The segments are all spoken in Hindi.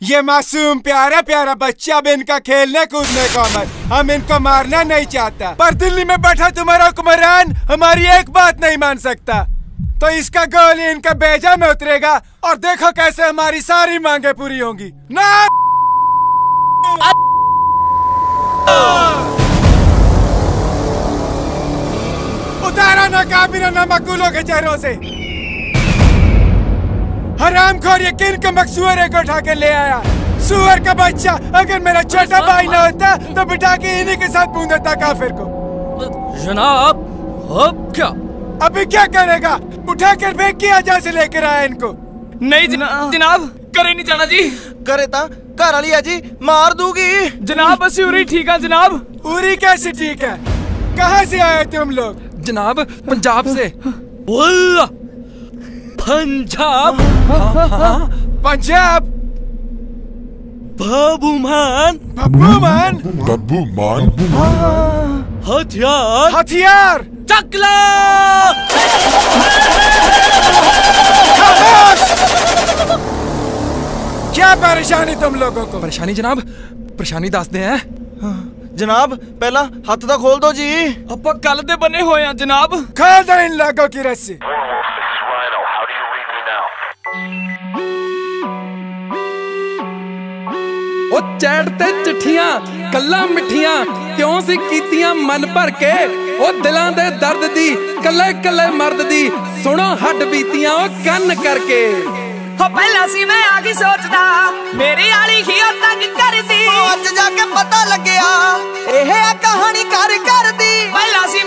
ये मासूम प्यारा प्यारा बच्चा अब इनका खेलने कूदने का उम्र हम इनको मारना नहीं चाहता। पर दिल्ली में बैठा तुम्हारा हुक्मरान हमारी एक बात नहीं मान सकता। तो इसका गोली इनका बेजा में उतरेगा और देखो कैसे हमारी सारी मांगे पूरी होंगी। ना। उतारा ना काबिना ना मकूलों के चेहरों से। हराम खोर ये किन कमक सुअरे को उठा के ले आया? सुअर का बच्चा अगर मेरा छोटा भाई ना होता तो बिठा के इन्हीं के साथ बूंद देता काफिर को। जनाब अब क्या? अभी क्या करेगा? उठा कर फेंक किया जहाँ से लेकर आया इनको। नहीं जनाब जनाब करे नहीं जाना जी। करे ता घर वाली है जी मार दूँगी। जनाब असी उरी ठीक है जनाब। उरी कैसे ठीक है? कहाँ से आए तुम लोग? जनाब पंजाब से। पंजाब। पंजाब। बब्बू मान। बब्बू मान। बब्बू मान। हथियार। हथियार। चकला। क्या परेशानी तुम लोगों को? परेशानी जनाब परेशानी दसते हैं। हाँ। जनाब पहला हाथ तो खोल दो जी। अपा कल दे बने हुए हैं जनाब। खोल दो इन लोगों की रस्सी। ਉਹ ਚੈਟ ਤੇ ਚਿੱਠੀਆਂ ਕੱਲਾ ਮਿੱਠੀਆਂ ਕਿਉਂ ਸੀ ਕੀਤੀਆਂ ਮਨ ਭਰ ਕੇ? ਉਹ ਦਿਲਾਂ ਦੇ ਦਰਦ ਦੀ ਕੱਲੇ ਕੱਲੇ ਮਰਦ ਦੀ ਸੁਣੋ ਹੱਡ ਬੀਤੀਆਂ ਉਹ ਕੰਨ ਕਰਕੇ। ਹੋ ਪਹਿਲਾਂ ਸੀ ਮੈਂ ਆ ਕੀ ਸੋਚਦਾ ਮੇਰੀ ਵਾਲੀ ਹੀ ਉਹ ਤੰਗ ਕਰਦੀ। ਅੱਜ ਜਾ ਕੇ ਪਤਾ ਲੱਗਿਆ ਇਹ ਆ ਕਹਾਣੀ ਕਰ ਕਰਦੀ ਪਹਿਲਾਂ ਸੀ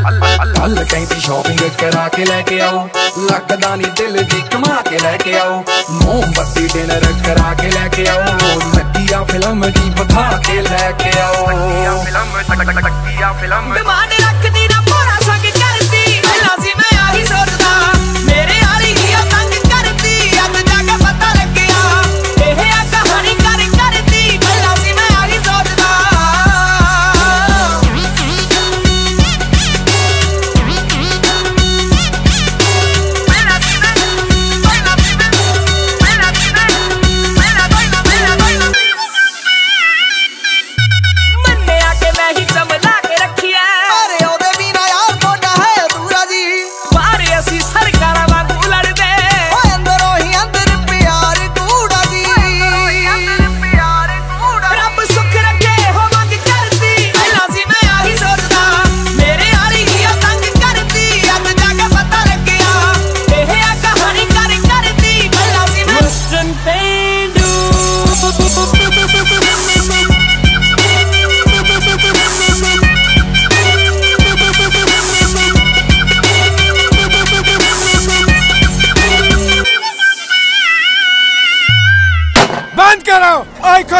ਕੱਲ ਕਹਿੰਦੀ ਸ਼ਾਪਿੰਗ ਕਰਾ ਕੇ ਲੈ ਕੇ ਆਓ। ਲੱਗਦਾ ਨਹੀਂ ਦਿਲ ਦੀ ਕਮਾ ਕੇ ਲੈ ਕੇ ਆਓ। ਮੋਮਬੱਤੀ ਡਿਨਰ ਕਰਾ ਕੇ ਲੈ ਕੇ ਆਓ। ਲੱਗੀ ਆ ਫਿਲਮ ਦੀ ਵਿਖਾ ਕੇ ਲੈ ਕੇ ਆਓ। ਡਿਮਾਂਡ ਰੱਖਦੀ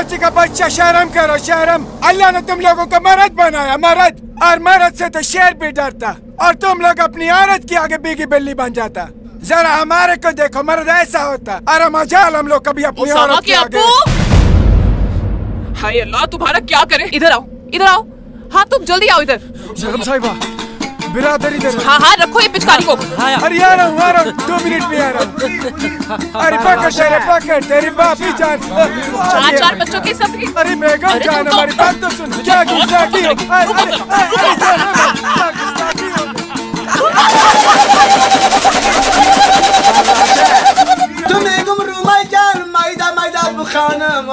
ओए का बच्चा शर्म करो शर्म अल्लाह ने तुम लोगों को मर्द बनाया मर्द और मर्द से तो शेर भी डरता और तुम लोग अपनी औरत के आगे बीगी बिल्ली बन जाता जरा हमारे को देखो मर्द ऐसा होता अरे मजाल हम लोग कभी अपनी औरत के आगे हाय अल्लाह तुम्हारा क्या करे इधर आओ इधर आओ हाँ तुम जल्दी आओ इधर साहिबा बिरादरी इधर हाँ हाँ रखो ये पिचकारी को। अरे आ रहा हूँ आ रहा हूँ दो मिनट में आ रहा हूँ। अरे पकड़ तेरे पकड़ तेरी बापी जान। चार चार बच्चों के सब अरे बेगम अरे जान तो- हमारी बात तो सुन। क्या गुस्ताखी हो? अरे अरे अरे जान, क्या गुस्ताखी हो Tumegum rumay gel mayda mayda bu hanım